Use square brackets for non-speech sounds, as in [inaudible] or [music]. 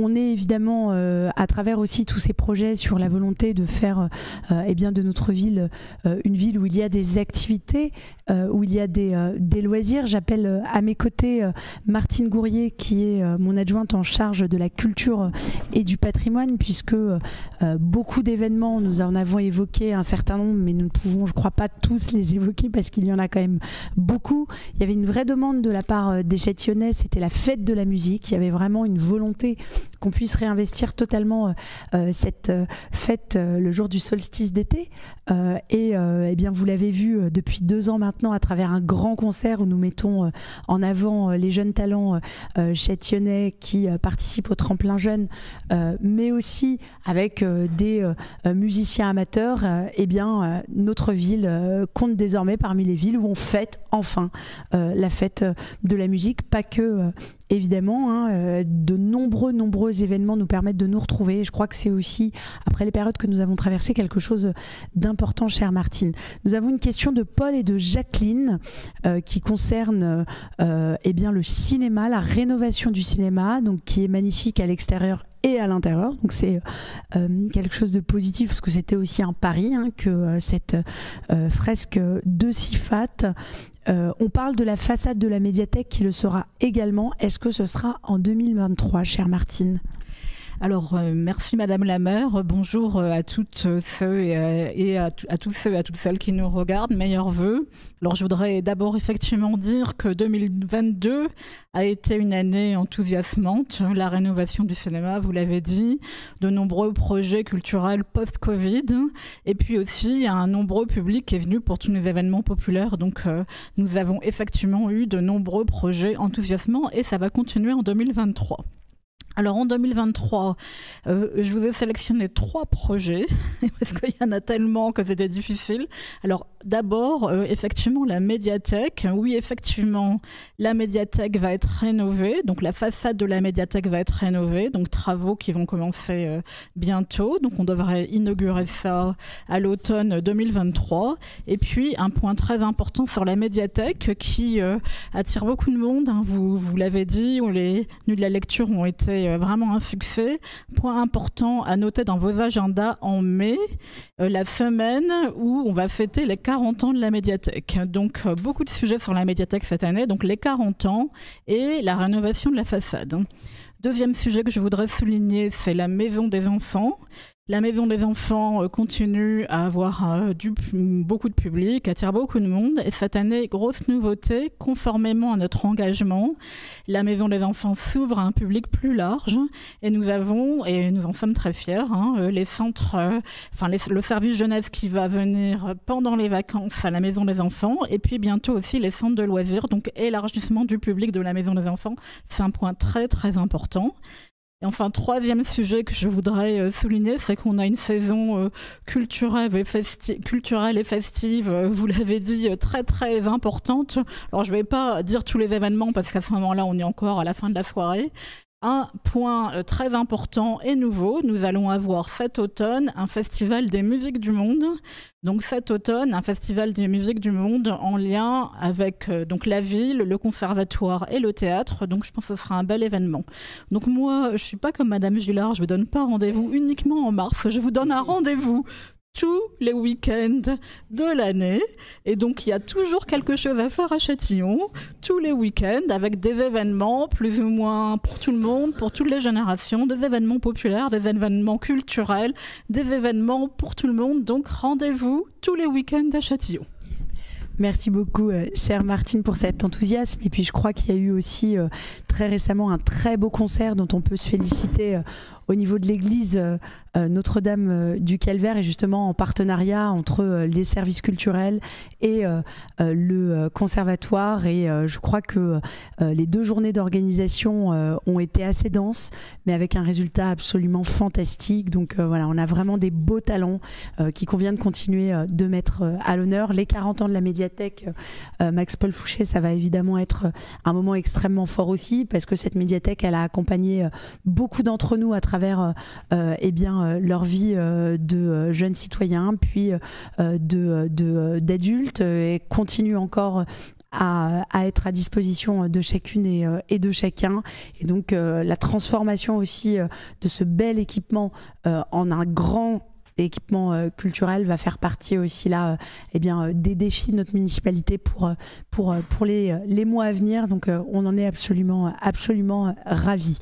on est évidemment euh, à travers aussi tous ces projets sur la volonté de faire euh, eh bien de notre ville euh, une ville où il y a des activités, où il y a des, des loisirs. J'appelle à mes côtés Martine Gourrier qui est mon adjointe en charge de la culture et du patrimoine puisque beaucoup d'événements, nous en avons évoqué un certain nombre, mais nous ne pouvons, je crois pas tous les évoquer parce qu'il y en a quand même beaucoup. Il y avait une vraie demande de la part des Châtillonnais, c'était la fête de la musique. Il y avait vraiment une volonté qu'on puisse réinvestir totalement euh, euh, cette euh, fête le jour du solstice d'été. et eh bien, vous l'avez vu depuis deux ans maintenant à travers un grand concert où nous mettons en avant les jeunes talents châtillonnais qui participent au tremplin jeune, mais aussi avec des musiciens amateurs. eh bien, notre ville compte désormais parmi les villes où on fête enfin la fête de la musique, pas que évidemment, hein, euh, de nombreux, nombreux événements nous permettent de nous retrouver. je crois que c'est aussi, après les périodes que nous avons traversées, quelque chose d'important, chère Martine. Nous avons une question de Paul et de Jacqueline euh, qui concerne euh, eh bien, le cinéma, la rénovation du cinéma, donc qui est magnifique à l'extérieur et à l'intérieur. Donc c'est quelque chose de positif parce que c'était aussi un pari hein, que cette fresque de Sifat euh, on parle de la façade de la médiathèque qui le sera également. Est-ce que ce sera en 2023, chère Martine? Alors, euh, merci Madame la. Bonjour euh, à toutes ceux et, à, tous ceux et à toutes celles qui nous regardent. Meilleurs vœux. Alors, je voudrais d'abord effectivement dire que 2022 a été une année enthousiasmante. La rénovation du cinéma, vous l'avez dit, de nombreux projets culturels post-Covid, et puis aussi un nombreux public qui est venu pour tous les événements populaires. Donc, euh, nous avons effectivement eu de nombreux projets enthousiasmants et ça va continuer en 2023. Alors en 2023, euh, je vous ai sélectionné trois projets [laughs] parce qu'il y en a tellement que c'était difficile. Alors d'abord, euh, effectivement, la médiathèque. Oui, effectivement, la médiathèque va être rénovée. Donc la façade de la médiathèque va être rénovée. Donc travaux qui vont commencer euh, bientôt. Donc on devrait inaugurer ça à l'automne 2023. Et puis un point très important sur la médiathèque qui attire beaucoup de monde. Hein. Vous, l'avez dit, les nuits de la lecture ont été euh, vraiment un succès. Point important à noter dans vos agendas en mai, euh, la semaine où on va fêter les 40 ans de la médiathèque. Donc euh, beaucoup de sujets sur la médiathèque cette année, donc les 40 ans et la rénovation de la façade. Deuxième sujet que je voudrais souligner, c'est la maison des enfants. La Maison des Enfants euh, continue à avoir euh, beaucoup de public, attire beaucoup de monde. Et cette année, grosse nouveauté, conformément à notre engagement, la Maison des Enfants s'ouvre à un public plus large. Et nous avons, et nous en sommes très fiers, hein, euh, le service jeunesse qui va venir pendant les vacances à la Maison des Enfants. Et puis bientôt aussi les centres de loisirs. Donc élargissement du public de la Maison des Enfants, c'est un point très très important. Et enfin, troisième sujet que je voudrais euh, souligner, c'est qu'on a une saison euh, culturelle et, culturelle et festive, euh, vous l'avez dit, très très importante. Alors je ne vais pas dire tous les événements parce qu'à ce moment-là, on est encore à la fin de la soirée. Un point très important et nouveau, nous allons avoir cet automne un festival des musiques du monde donc cet automne, un festival des musiques du monde en lien avec euh, donc la ville, le conservatoire et le théâtre. Donc je pense que ce sera un bel événement. Donc moi, je suis pas comme Madame Gillard, je vous donne pas rendez-vous uniquement en mars. Je vous donne un rendez-vous tous les week-ends de l'année. Et donc, il y a toujours quelque chose à faire à Châtillon, tous les week-ends, avec des événements plus ou moins pour tout le monde, pour toutes les générations, des événements populaires, des événements culturels, des événements pour tout le monde. Donc, rendez-vous tous les week-ends à Châtillon. Merci beaucoup, euh, chère Martine, pour cet enthousiasme. Et puis, je crois qu'il y a eu aussi euh, récemment un très beau concert dont on peut se féliciter euh, au niveau de l'église euh, euh, Notre-Dame du Calvaire et justement en partenariat entre les services culturels et le conservatoire. Et je crois que les deux journées d'organisation ont été assez denses, mais avec un résultat absolument fantastique. Donc voilà, on a vraiment des beaux talents qui convient de continuer de mettre à l'honneur. Les 40 ans de la médiathèque, Max Paul Fouché, ça va évidemment être un moment extrêmement fort aussi, parce que cette médiathèque, elle a accompagné beaucoup d'entre nous à travers euh, euh, eh bien, euh, leur vie de jeunes citoyens, puis de d'adultes, et continue encore à, être à disposition de chacune et, et de chacun. Et donc la transformation aussi de ce bel équipement en un grand équipement euh, culturel va faire partie aussi là euh, eh bien, euh, des défis de notre municipalité pour, les, les mois à venir. Donc on en est absolument, absolument ravis.